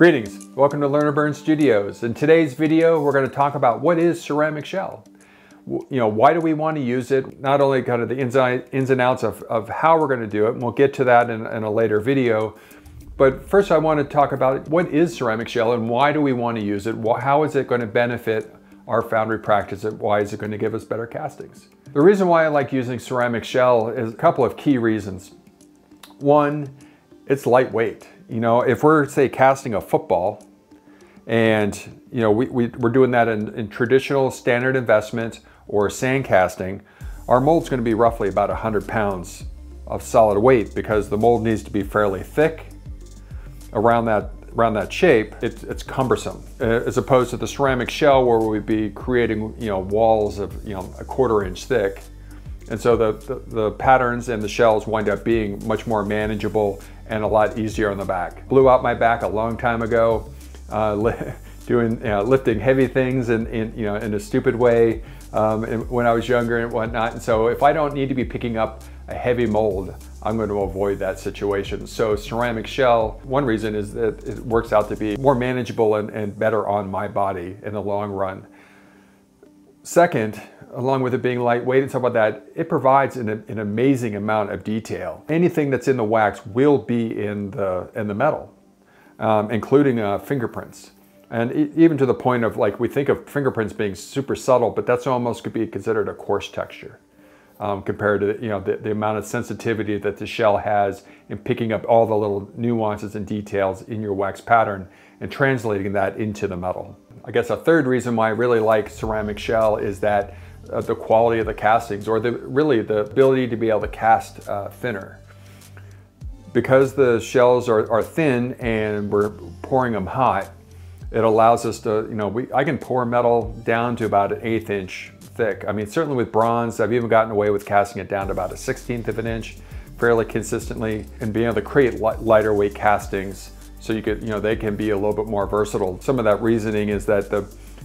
Greetings, welcome to Lunarburn Studios. In today's video, we're going to talk about what is ceramic shell. You know, why do we want to use it? Not only kind of the ins and outs of, of how we're going to do it, and we'll get to that in, in a later video, but first I want to talk about what is ceramic shell and why do we want to use it? How is it going to benefit our foundry practice? Why is it going to give us better castings? The reason why I like using ceramic shell is a couple of key reasons. One, it's lightweight. You know, if we're say casting a football and you know, we, we, are doing that in, in, traditional standard investment or sand casting, our mold's gonna be roughly about 100 pounds of solid weight because the mold needs to be fairly thick around that around that shape, it, it's cumbersome. Uh, as opposed to the ceramic shell where we'd be creating you know, walls of you know, a quarter inch thick. And so the, the, the patterns and the shells wind up being much more manageable and a lot easier on the back. Blew out my back a long time ago, uh, doing you know, lifting heavy things in, in, you know, in a stupid way um, when I was younger and whatnot. And so if I don't need to be picking up a heavy mold, I'm going to avoid that situation. So ceramic shell, one reason is that it works out to be more manageable and, and better on my body in the long run. Second, along with it being lightweight and stuff like that, it provides an, an, amazing amount of detail. Anything that's in the wax will be in the, in the metal, um, including uh, fingerprints. And even to the point of like, we think of fingerprints being super subtle, but that's almost could be considered a coarse texture um, compared to you know the, the amount of sensitivity that the shell has in picking up all the little nuances and details in your wax pattern and translating that into the metal. I guess a third reason why I really like ceramic shell is that uh, the quality of the castings or the really the ability to be able to cast uh, thinner. Because the shells are, are thin and we're pouring them hot, it allows us to, you know, we, I can pour metal down to about an eighth inch thick. I mean, certainly with bronze, I've even gotten away with casting it down to about a 16th of an inch fairly consistently and being able to create lighter weight castings so you could, you know, they can be a little bit more versatile. Some of that reasoning is that the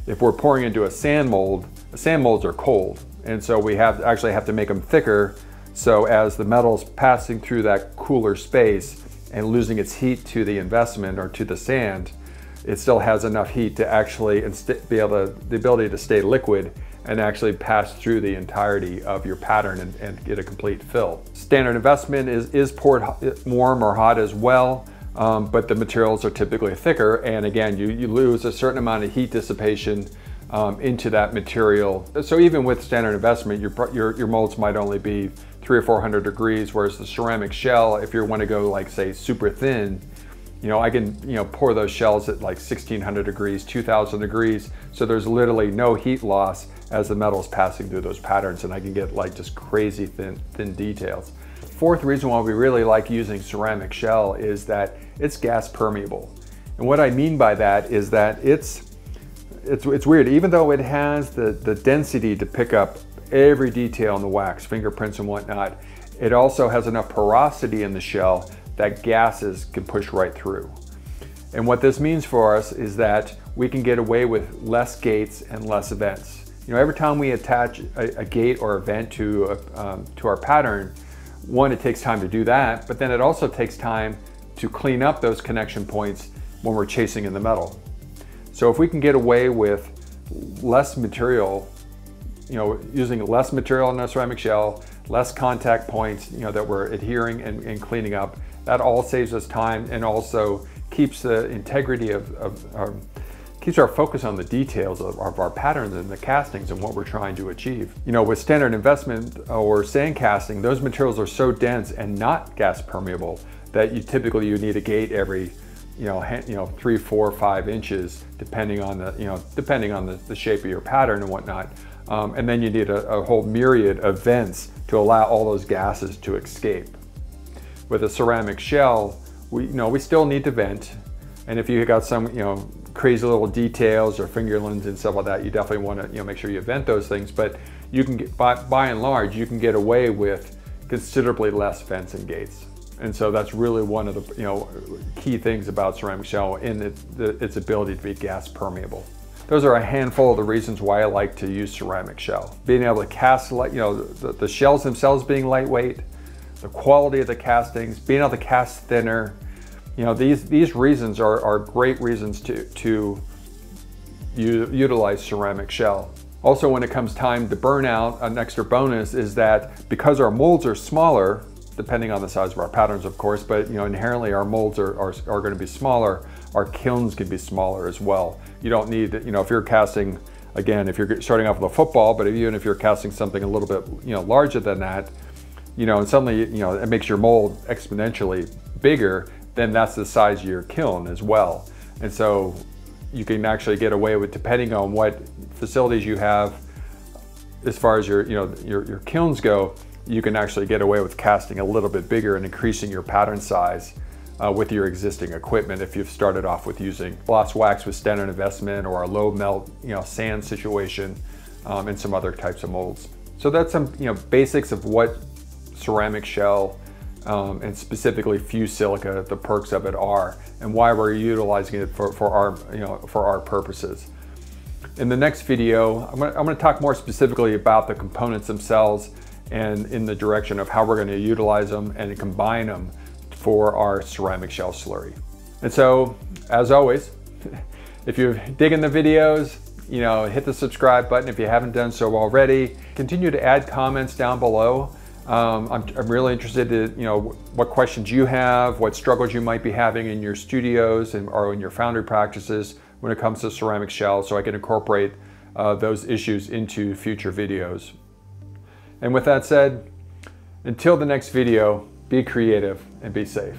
if we're pouring into a sand mold, sand molds are cold. And so we have actually have to make them thicker. So as the metal's passing through that cooler space and losing its heat to the investment or to the sand, it still has enough heat to actually be able to, the ability to stay liquid and actually pass through the entirety of your pattern and, and get a complete fill. Standard investment is, is poured warm or hot as well um, but the materials are typically thicker. And again, you, you lose a certain amount of heat dissipation um, into that material. So even with standard investment, your, your, your molds might only be three or 400 degrees, whereas the ceramic shell, if you want to go like say super thin, you know, I can, you know, pour those shells at like 1600 degrees, 2000 degrees. So there's literally no heat loss as the metal's passing through those patterns and I can get like just crazy thin, thin details. Fourth reason why we really like using ceramic shell is that it's gas permeable. And what I mean by that is that it's, it's, it's weird, even though it has the, the density to pick up every detail in the wax, fingerprints and whatnot, it also has enough porosity in the shell that gases can push right through. And what this means for us is that we can get away with less gates and less vents. You know, every time we attach a, a gate or a vent to, a, um, to our pattern, one, it takes time to do that, but then it also takes time to clean up those connection points when we're chasing in the metal. So if we can get away with less material, you know, using less material in a ceramic shell, less contact points, you know, that we're adhering and, and cleaning up, that all saves us time and also keeps the integrity of, of, of keeps our focus on the details of, our patterns and the castings and what we're trying to achieve. You know, with standard investment or sand casting, those materials are so dense and not gas permeable that you typically you need a gate every you know, you know, three, four, five inches, depending on the, you know, depending on the, the shape of your pattern and whatnot. Um, and then you need a, a, whole myriad of vents to allow all those gases to escape. With a ceramic shell, we, you know, we still need to vent. And if you got some, you know, crazy little details or fingerlings and stuff like that, you definitely want to, you know, make sure you vent those things. But you can get, by, by and large, you can get away with considerably less vents and gates. And so that's really one of the you know key things about ceramic shell in it, the, its ability to be gas permeable. Those are a handful of the reasons why I like to use ceramic shell. Being able to cast, you know, the, the shells themselves being lightweight, the quality of the castings, being able to cast thinner, You know, these, these reasons are, are great reasons to, to utilize ceramic shell. Also, when it comes time to burn out, an extra bonus is that because our molds are smaller, depending on the size of our patterns, of course, but you know, inherently our molds are, are, are going to be smaller. Our kilns can be smaller as well. You don't need, you know, if you're casting, again, if you're starting off with a football, but even if you're casting something a little bit, you know, larger than that, you know, and suddenly, you know, it makes your mold exponentially bigger, then that's the size of your kiln as well. And so you can actually get away with, depending on what facilities you have, as far as your, you know, your, your kilns go, you can actually get away with casting a little bit bigger and increasing your pattern size uh, with your existing equipment if you've started off with using lost wax with standard investment or a low melt you know, sand situation um, and some other types of molds. So that's some you know, basics of what ceramic shell um, and specifically fused silica, the perks of it are, and why we're utilizing it for, for, our, you know, for our purposes. In the next video, I'm gonna, I'm gonna talk more specifically about the components themselves and in the direction of how we're gonna utilize them and combine them for our ceramic shell slurry. And so, as always, if you're digging the videos, you know, hit the subscribe button if you haven't done so already. Continue to add comments down below. Um, I'm, I'm, really interested in, you know, what questions you have, what struggles you might be having in your studios and, or in your foundry practices when it comes to ceramic shells so I can incorporate uh, those issues into future videos. And with that said, until the next video, be creative and be safe.